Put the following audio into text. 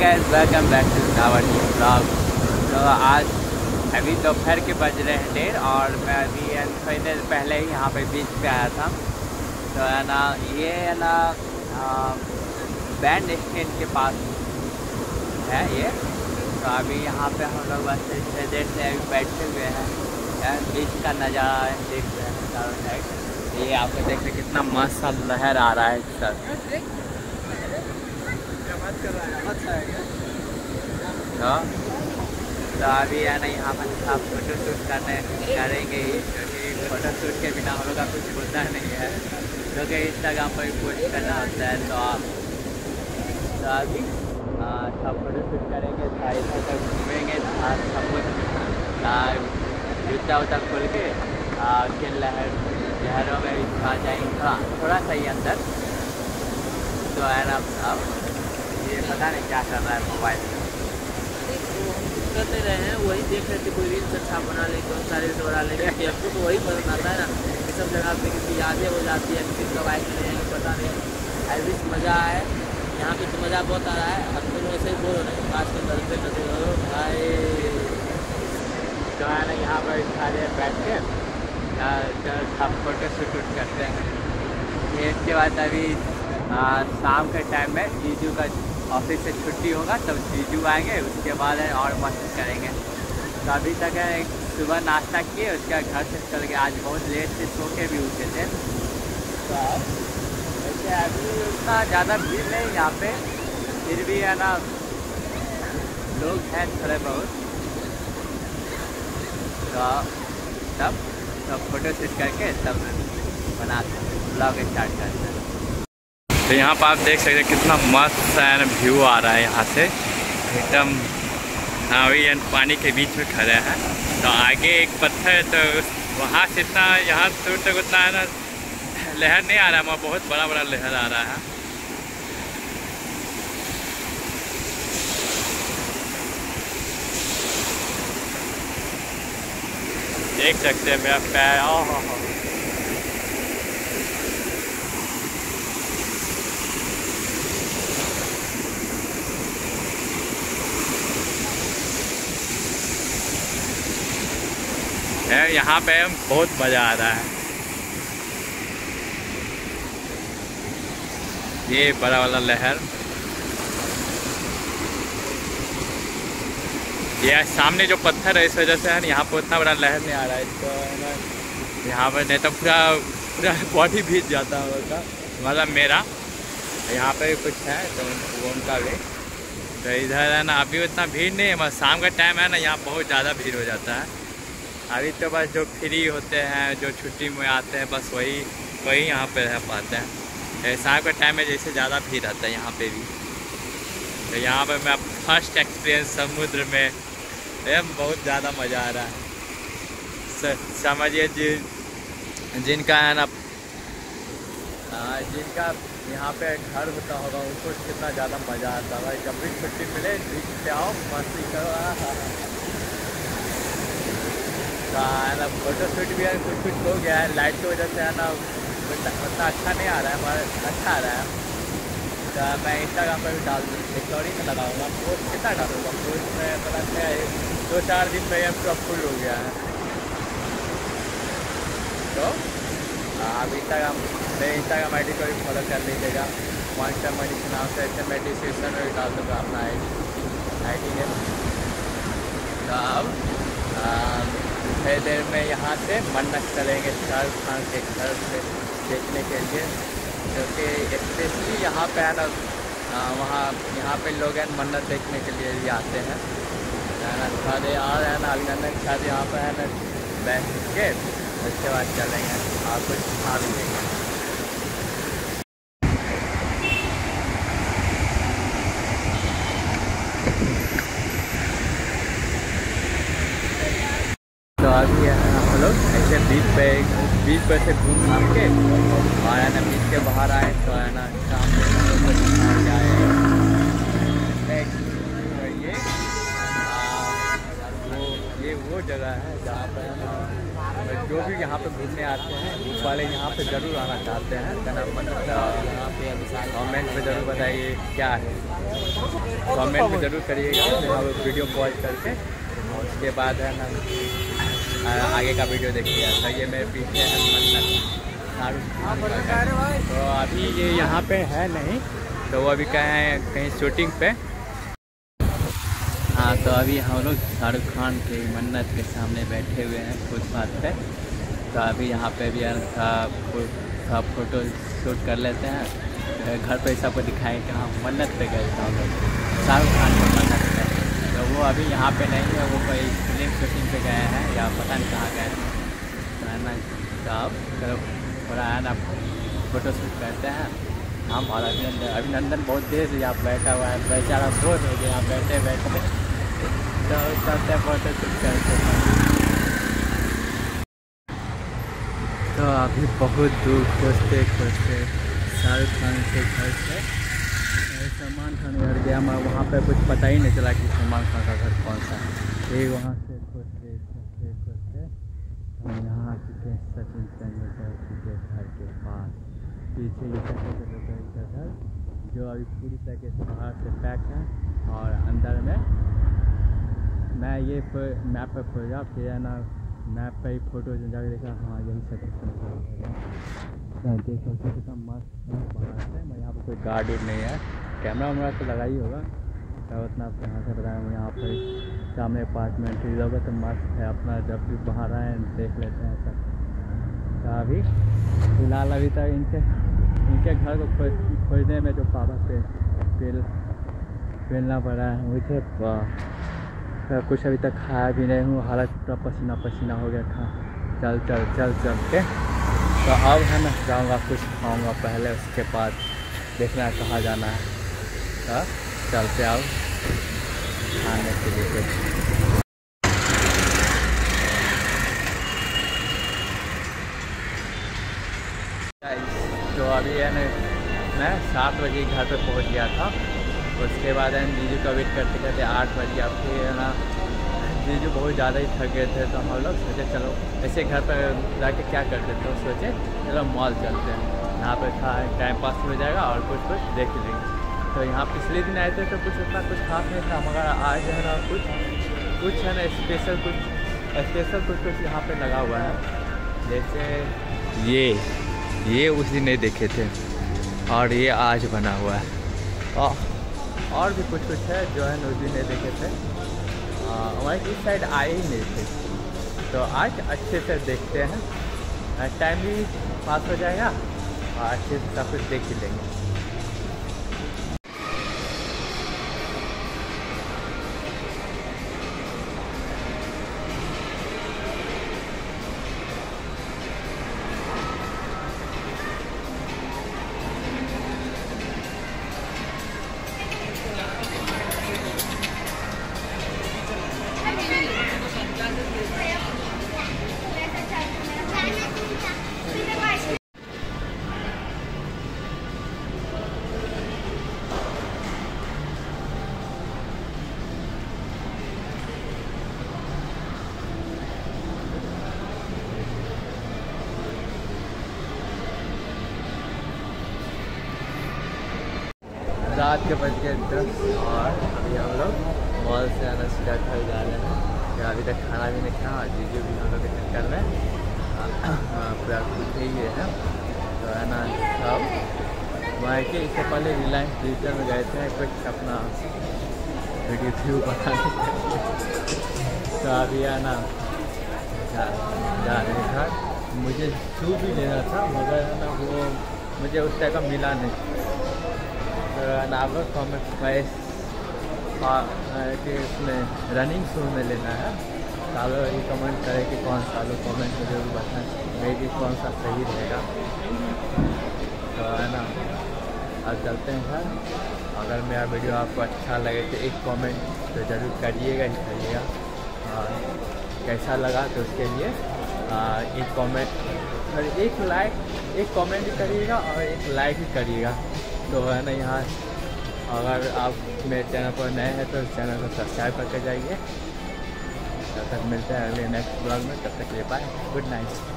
guys, welcome back to new blog तो आज अभी दोपहर के बज रहे हैं डेढ़ और मैं अभी थोड़ी देर पहले ही यहाँ पे बीच पे आया था। तो है ना ये है ना बैंड स्टैंड के पास है ये। तो अभी यहाँ पे हम लोग बस इतने देर से अभी बैठे हुए हैं। बीच का नज़ारा देख रहे हैं ये आपको देख रहे कितना मस्त लहर आ रहा है सर तो तो अभी है ना, यहाँ पर आप फ़ोटो शूट करने करेंगे ही, क्योंकि फ़ोटो शूट के बिना हम लोग का कुछ होता नहीं है। क्योंकि इंस्टाग्राम पर पोस्ट करना होता है तो आप तो अभी सब फ़ोटो शूट करेंगे साइड तक घूमेंगे सब कुछ जूता उता खोल के खेल लहर, लहरों में आ जाएँगे। थोड़ा थोड़ा सा ही अंदर। तो है ना ये पता नहीं क्या कर रहा है मोबाइल करते रहे हैं, वही देख रहे थे कोई रील्स अच्छा बना ले कौन सा रील्स बना ले कि हमको तो वही पसंद आता है ना ये सब जगह पे किसी यादें हो जाती है किसी कब आए नहीं पता नहीं। बीच मज़ा आए यहाँ पे तो मज़ा बहुत आ रहा है। अब तुम ऐसे ही बोलो नहीं आज के गलते करते हो भाई तो है ना, यहाँ पर सारे बैठ के। सब फ़ोटो शूट करते हैं। इसके बाद अभी शाम के टाइम में जीजू का ऑफ़िस से छुट्टी होगा, तब जीजू आएँगे, उसके बाद है और मस्ती करेंगे। तो अभी तक है सुबह नाश्ता किए, उसके बाद घर से चल गए। आज बहुत लेट से सो के भी उठे थे। तो वैसे अभी उतना ज़्यादा भीड़ नहीं यहाँ पे। फिर भी है ना, लोग हैं थोड़े बहुत। तो तब तब फ़ोटो शूट करके तब बनाते ब्लॉग स्टार्ट करते हैं। तो यहाँ पर आप देख सकते हैं कितना मस्त है व्यू आ रहा है यहाँ से। एकदम अभी पानी के बीच में खड़े हैं। तो आगे एक पत्थर है तो वहाँ से इतना यहाँ दूर तक उतना है ना लहर नहीं आ रहा है वहाँ बहुत बड़ा बड़ा लहर आ रहा है। देख सकते हैं मेरा पैर ओह है यहाँ पे बहुत मज़ा आ रहा है। ये बड़ा वाला लहर। ये सामने जो पत्थर है, इस वजह से है यहाँ पर उतना बड़ा लहर नहीं आ रहा है, इसको यहाँ पर नहीं तो पूरा पूरा बॉडी भीज जाता होगा। मतलब मेरा, यहाँ पे कुछ है तो उनका भी। तो इधर है ना, अभी उतना भीड़ नहीं है शाम का टाइम है ना, यहाँ बहुत ज़्यादा भीड़ हो जाता है। अभी तो बस जो फ्री होते हैं, जो छुट्टी में आते हैं, बस वही वही यहाँ पे रह पाते हैं। शाम के टाइम में जैसे ज़्यादा भीड़ रहता है यहाँ पे भी। तो यहाँ पे मैं फ़र्स्ट एक्सपीरियंस समुद्र में बहुत ज़्यादा मज़ा आ रहा है। समझिए जिन जिनका है ना जिनका यहाँ पे घर होता होगा, उनको कितना ज़्यादा मज़ा आता है जब भी छुट्टी मिले बीच पे आओ, मस्ती करो। ना फ़ोटो शूट भी है कुछ कुछ हो गया है लाइट की वजह से है ना उतना अच्छा नहीं आ रहा है मगर अच्छा आ रहा है। तो मैं इंस्टाग्राम पर भी डाल स्टोरी में लगाऊँगा पोस्ट कितना डालूँगा? पोस्ट में पता क्या है, दो चार दिन में पूरा फुल हो गया है। तो आप इंस्टाग्राम मेरे इंस्टाग्राम आई डी को भी फॉलो कर लीजिएगा। टाइम मनी के नाम से ऐसे मैं डिस्क्रिप्शन में भी डाल दूँगा अपना आई डी आई डी है तो अब थोड़ी देर में यहाँ से मन्नत करेंगे शाहरुख खान के घर से देखने के लिए, क्योंकि स्पेशली यहाँ पे है ना वहाँ, यहाँ पे लोग हैं मन्नत देखने के लिए भी आते हैं। है आ रहे हैं ना, अभिनंदन शादी यहाँ पर है ना, बैठ के उसके बाद चलेंगे। आप कुछ खा भी लेंगे तो अभी है हम ऐसे बीच पे बीच पे से घूम घाम के है ना, बीच के बाहर आए तो है ना, शाम में जाए ये वो ये वो जगह है जहाँ पर जो भी यहाँ पे घूमने आते हैं वाले यहाँ पे ज़रूर आना चाहते हैं। मतलब यहाँ पे कमेंट में ज़रूर बताइए क्या है। कमेंट में ज़रूर करिएगा वीडियो पॉज करके उसके बाद है ना आगे का वीडियो देखिएगा तो ये मेरे पीछे है है। तो अभी ये यहाँ पे है नहीं तो वो अभी कहीं कहीं शूटिंग पे। हाँ तो अभी हम लोग शाहरुख खान के मन्नत के सामने बैठे हुए हैं कुछ फुटपाथ पे। तो अभी यहाँ पे भी था फ़ोटो शूट कर लेते हैं। तो घर पे सबको दिखाएँ कि हाँ मन्नत पे गए थे हम लोग। शाहरुख खान के मन्नत पे। तो वो अभी यहाँ पे नहीं है, वो कोई फ़िल्म शूटिंग पे गए हैं या पता नहीं कहाँ गए हैं। तो है ना तो चलो, थोड़ा है ना फ़ोटो शूट करते हैं। हम और अभिनंदन अभिनंदन बहुत देर से यहाँ बैठा हुआ है बेचारा बोर हो गया बैठे बैठे। तो चलते फ़ोटो शूट करते हैं। तो अभी बहुत दूर खोजते खोजते, शाहरुख खान के घर से। सलमान खान घर गया मैं वहाँ पे कुछ पता ही नहीं चला कि सलमान खान का घर कौन सा है। फिर वहाँ से खोजते खोजते खोजते हम यहाँ आ चुके हैं सचिन तेंदुलकर जी के घर के पास। पीछे सचिन तेंदुलकर का घर जो अभी पूरी तरीके से बाहर से पैक है और अंदर में, मैं ये मैप पर खोजा फिर है ना, मैप पर ही फ़ोटो जाकर देखा हाँ यही सचिन तेंदुलकर देख सकते कितना मस्त है, बाहर से। मैं यहाँ पर कोई गार्ड नहीं है। कैमरा वैमरा तो लगा ही होगा। तो उतना यहाँ से बताया मैं यहाँ पर सामने अपार्टमेंट होगा तो मस्त है, अपना जब भी बाहर आए देख लेते हैं सब। तो अभी फ़िलहाल अभी तक इनके इनके घर को खोज, खोजने में जो पापा पे, पेल, पेलना पड़ा है मुझे वाह तो कुछ अभी तक खाया भी नहीं हूँ, हालत पूरा पसीना पसीना हो गया था। चल चल चल चल के। तो अब है ना, जाऊँगा कुछ खाऊँगा पहले, उसके बाद देखना कहाँ जाना है। तो चलते आओ खाने के लिए कुछ। तो अभी है ना, मैं सात बजे घर पे पहुँच गया था। उसके बाद है जीजू का वेट करते करते आठ बजे फिर है ना जीजू बहुत ज़्यादा ही थक गए थे तो हम लोग सोचे, चलो, ऐसे घर पर जाके क्या करते थे तो सोचे, चलो मॉल चलते हैं। यहाँ पे था टाइम पास हो जाएगा और कुछ कुछ देख लेंगे। तो यहाँ पिछले दिन आए थे तो कुछ उतना कुछ खास नहीं था, मगर आज है ना कुछ कुछ है ना स्पेशल कुछ स्पेशल कुछ कुछ यहाँ पे लगा हुआ है। जैसे ये ये उस दिन नहीं देखे थे, और ये आज बना हुआ है। और और भी कुछ कुछ है जो है ना उस दिन नहीं देखे थे। हमारे इस साइड आए ही नहीं थे। तो आज अच्छे से देखते हैं। टाइम भी पास हो जाएगा, और अच्छे से सब कुछ देख ही लेंगे। रात के बज गए दस और अभी हम लोग मॉल से आना सीधा घर जा रहे हैं। या अभी तक खाना भी नहीं खाया जीजू भी हम लोग के चक्कर में हाँ, पूरा कुछ ही है। तो है ना सब। वहाँ के इससे पहले रिलायंस डिजिटल में गए थे कुछ अपना वीडियो व्यू बनाने तो अभी है ना जा, जा रहे घर। मुझे शू भी लेना था मगर है ना वो मुझे उस टाइप का मिला नहीं। नावर कॉमिक प्राइस कि उसमें रनिंग शू में लेना है। सालों ये कमेंट करें कि कौन सा लो कमेंट में ज़रूर बताएँ। मेरी कौन सा सही रहेगा। तो है ना? अब चलते हैं। घर अगर मेरा वीडियो आपको अच्छा लगे तो एक कमेंट तो ज़रूर करिएगा ही करिएगा। और कैसा लगा तो उसके लिए आ, एक कमेंट और एक लाइक एक कमेंट करिएगा और एक लाइक भी करिएगा। तो है ना यहाँ। अगर आप मेरे चैनल पर नए हैं तो चैनल को सब्सक्राइब करके जाइए। तब तक मिलते हैं अगले नेक्स्ट ब्लॉग में। तब तक ले पाए गुड नाइट